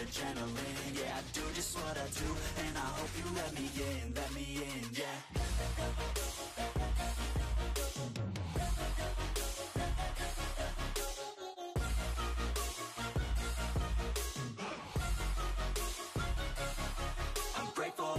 adrenaline. Yeah, I do just what I do, and I hope you let me in, let me in, yeah. I'm oh oh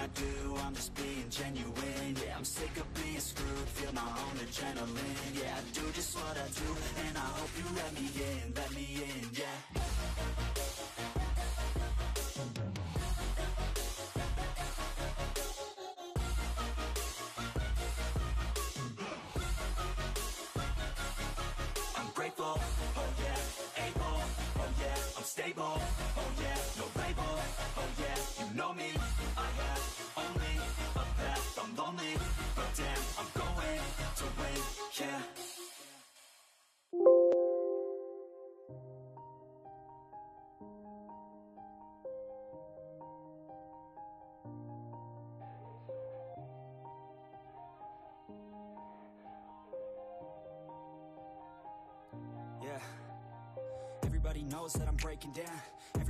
I do, I'm just being genuine, yeah, I'm sick of being screwed, feel my own adrenaline, yeah, I do just what I do, and I hope you let me in, let me in, yeah. I'm grateful, oh yeah, able, oh yeah, I'm stable, knows that I'm breaking down.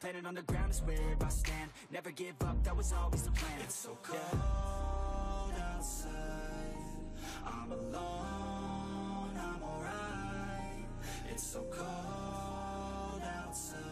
Planet on the ground is where I stand. Never give up, that was always the plan. It's so cold outside. I'm alone, I'm alright. It's so cold outside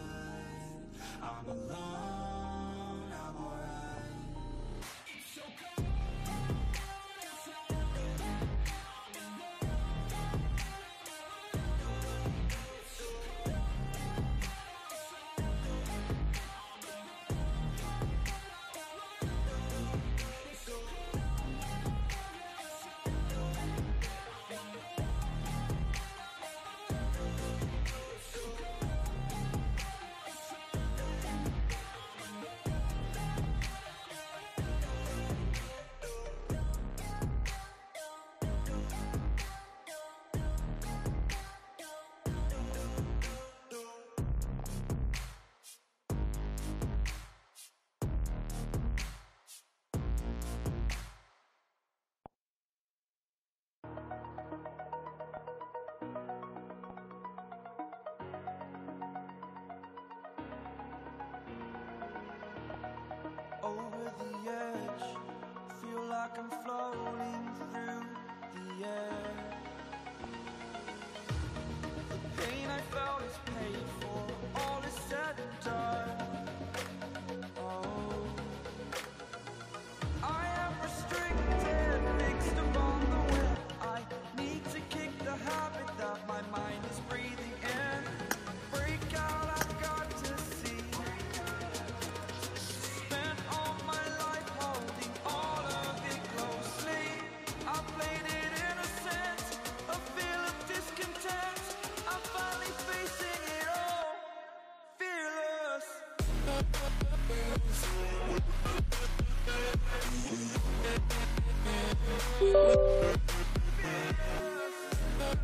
We'll